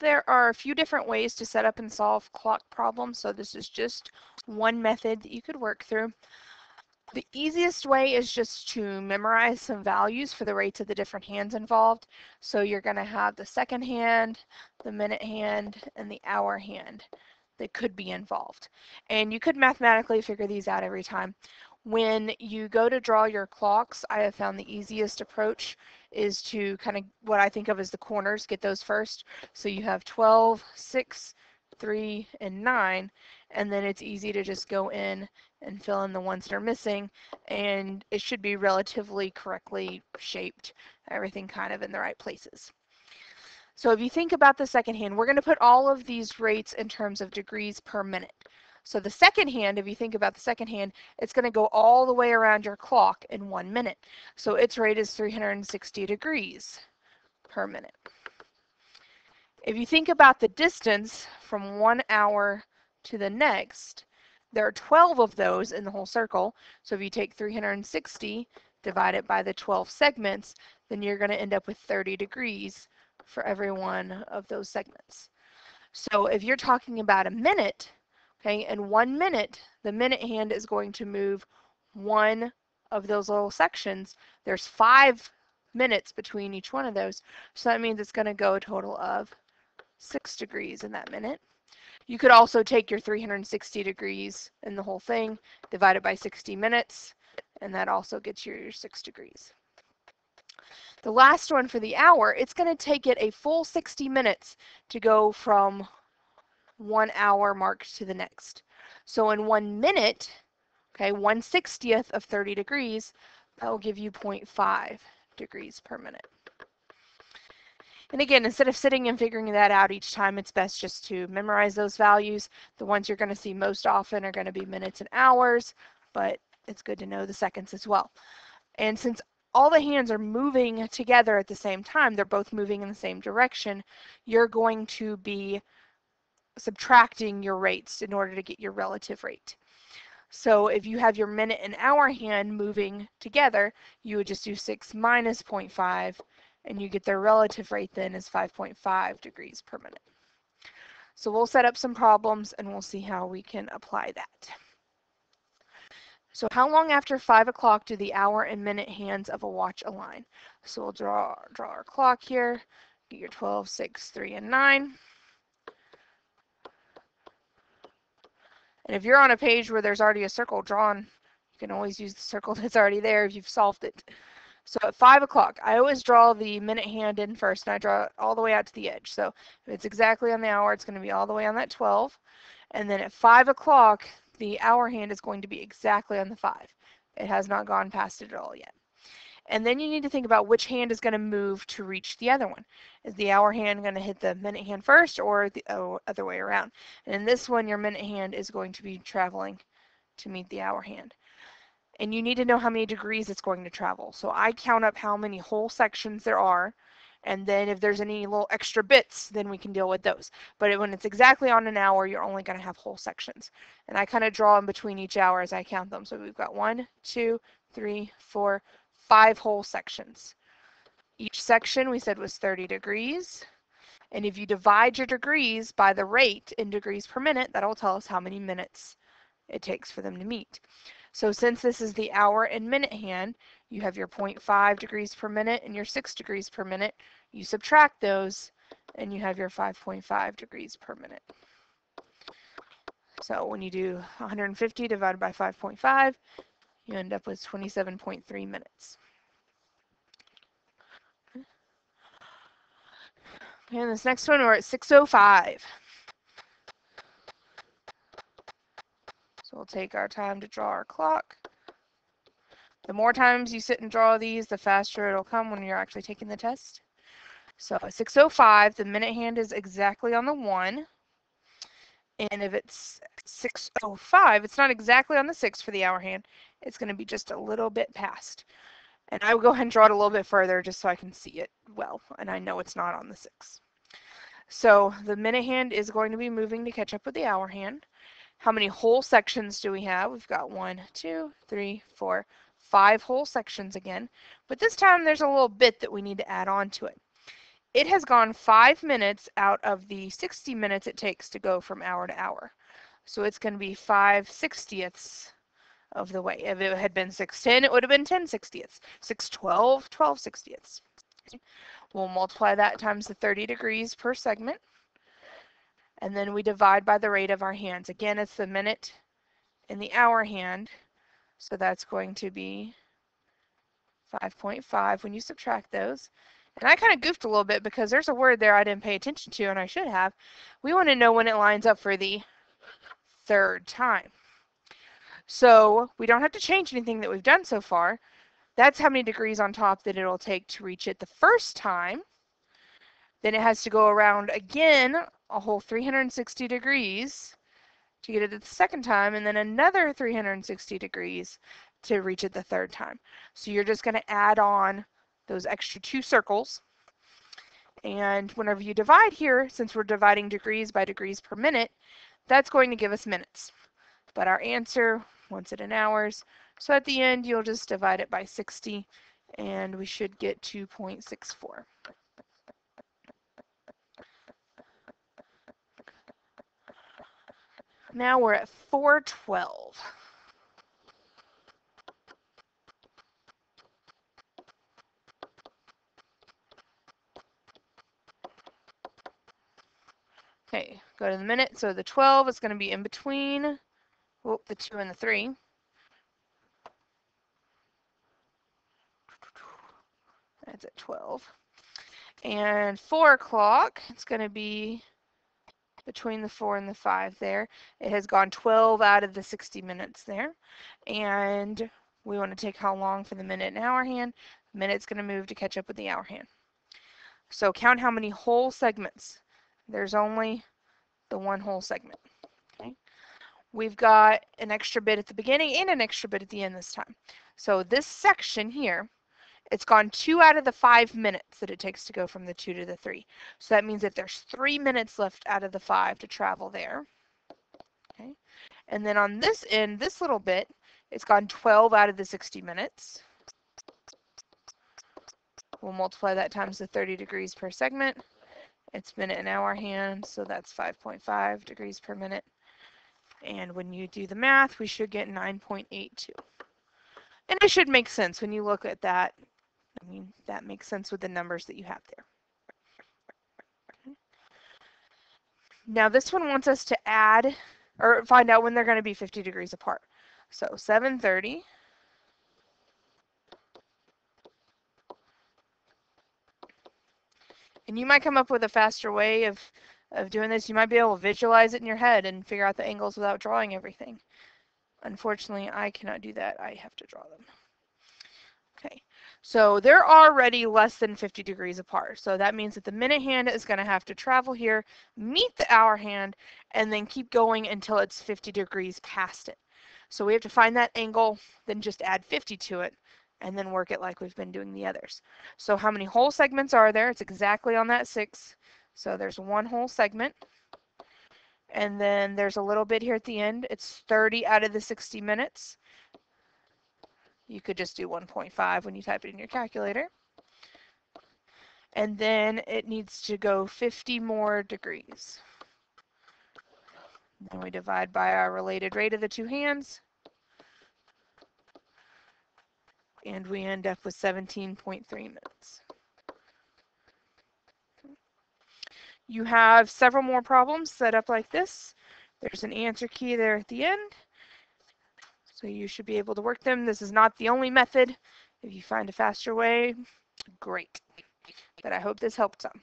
there are a few different ways to set up and solve clock problems, so this is just one method that you could work through. The easiest way is just to memorize some values for the rates of the different hands involved. So you're going to have the second hand, the minute hand, and the hour hand that could be involved. And you could mathematically figure these out every time. When you go to draw your clocks, I have found the easiest approach is to kind of what I think of as the corners, get those first. So you have 12, 6, 3, and 9, and then it's easy to just go in and fill in the ones that are missing, and it should be relatively correctly shaped, everything kind of in the right places. So if you think about the second hand, we're going to put all of these rates in terms of degrees per minute. So the second hand, if you think about the second hand, it's going to go all the way around your clock in one minute. So its rate is 360 degrees per minute. If you think about the distance from one hour to the next, there are 12 of those in the whole circle. So if you take 360, divide it by the 12 segments, then you're going to end up with 30 degrees for every one of those segments. So if you're talking about a minute, okay, in one minute, the minute hand is going to move one of those little sections. There's five minutes between each one of those. So that means it's going to go a total of six degrees in that minute. You could also take your 360 degrees in the whole thing, divide it by 60 minutes, and that also gets you your 6 degrees. The last one for the hour, it's going to take it a full 60 minutes to go from one hour mark to the next. So in one minute, okay, 1 60th of 30 degrees, that will give you 0.5 degrees per minute. And again, instead of sitting and figuring that out each time, it's best just to memorize those values. The ones you're going to see most often are going to be minutes and hours, but it's good to know the seconds as well. And since all the hands are moving together at the same time, they're both moving in the same direction, you're going to be subtracting your rates in order to get your relative rate. So if you have your minute and hour hand moving together, you would just do 6 minus 0.5 and you get their relative rate then is 5.5 degrees per minute. So we'll set up some problems and we'll see how we can apply that. So how long after 5 o'clock do the hour and minute hands of a watch align? So we'll draw, draw our clock here, get your 12, 6, 3, and 9. And if you're on a page where there's already a circle drawn, you can always use the circle that's already there if you've solved it. So at 5 o'clock, I always draw the minute hand in first, and I draw it all the way out to the edge. So if it's exactly on the hour, it's going to be all the way on that 12. And then at 5 o'clock, the hour hand is going to be exactly on the 5. It has not gone past it at all yet. And then you need to think about which hand is going to move to reach the other one. Is the hour hand going to hit the minute hand first or the oh, other way around? And in this one, your minute hand is going to be traveling to meet the hour hand and you need to know how many degrees it's going to travel. So I count up how many whole sections there are, and then if there's any little extra bits, then we can deal with those. But when it's exactly on an hour, you're only going to have whole sections. And I kind of draw in between each hour as I count them. So we've got one, two, three, four, five whole sections. Each section we said was 30 degrees. And if you divide your degrees by the rate in degrees per minute, that'll tell us how many minutes it takes for them to meet. So since this is the hour and minute hand, you have your 0.5 degrees per minute and your 6 degrees per minute. You subtract those and you have your 5.5 degrees per minute. So when you do 150 divided by 5.5, you end up with 27.3 minutes. And this next one, we're at 6.05. So we'll take our time to draw our clock. The more times you sit and draw these, the faster it'll come when you're actually taking the test. So at 6.05, the minute hand is exactly on the 1. And if it's 6.05, it's not exactly on the 6 for the hour hand. It's going to be just a little bit past. And I will go ahead and draw it a little bit further just so I can see it well. And I know it's not on the 6. So the minute hand is going to be moving to catch up with the hour hand. How many whole sections do we have? We've got one, two, three, four, five whole sections again. But this time there's a little bit that we need to add on to it. it has gone five minutes out of the 60 minutes it takes to go from hour to hour. So it's going to be 5 sixtieths of the way. If it had been 610, it would have been 10 sixtieths. 612, 12 sixtieths. We'll multiply that times the 30 degrees per segment. And then we divide by the rate of our hands. Again, it's the minute in the hour hand. So that's going to be 5.5 when you subtract those. And I kind of goofed a little bit because there's a word there I didn't pay attention to and I should have. We want to know when it lines up for the third time. So we don't have to change anything that we've done so far. That's how many degrees on top that it'll take to reach it the first time. Then it has to go around again a whole 360 degrees to get it the second time, and then another 360 degrees to reach it the third time. So you're just going to add on those extra two circles. And whenever you divide here, since we're dividing degrees by degrees per minute, that's going to give us minutes. But our answer wants it in hours. So at the end, you'll just divide it by 60, and we should get 2.64. Now we're at 412. Okay, go to the minute. So the 12 is going to be in between whoop, the 2 and the 3. That's at 12. And 4 o'clock, it's going to be between the 4 and the 5 there. It has gone 12 out of the 60 minutes there. And we want to take how long for the minute and hour hand. Minute's going to move to catch up with the hour hand. So count how many whole segments. There's only the one whole segment. Okay. We've got an extra bit at the beginning and an extra bit at the end this time. So this section here, it's gone two out of the five minutes that it takes to go from the two to the three. So that means that there's three minutes left out of the five to travel there. Okay. And then on this end, this little bit, it's gone 12 out of the 60 minutes. We'll multiply that times the 30 degrees per segment. It's minute and hour hand, so that's 5.5 degrees per minute. And when you do the math, we should get 9.82. And it should make sense when you look at that. I mean, that makes sense with the numbers that you have there. Now this one wants us to add or find out when they're going to be 50 degrees apart. So 730 And you might come up with a faster way of, of doing this. You might be able to visualize it in your head and figure out the angles without drawing everything. Unfortunately, I cannot do that. I have to draw them. Okay, so they're already less than 50 degrees apart. So that means that the minute hand is going to have to travel here, meet the hour hand, and then keep going until it's 50 degrees past it. So we have to find that angle, then just add 50 to it and then work it like we've been doing the others. So how many whole segments are there? It's exactly on that six. So there's one whole segment. And then there's a little bit here at the end. It's 30 out of the 60 minutes. You could just do 1.5 when you type it in your calculator. And then it needs to go 50 more degrees. Then we divide by our related rate of the two hands. And we end up with 17.3 minutes. You have several more problems set up like this. There's an answer key there at the end. So you should be able to work them. This is not the only method. If you find a faster way, great. But I hope this helped some.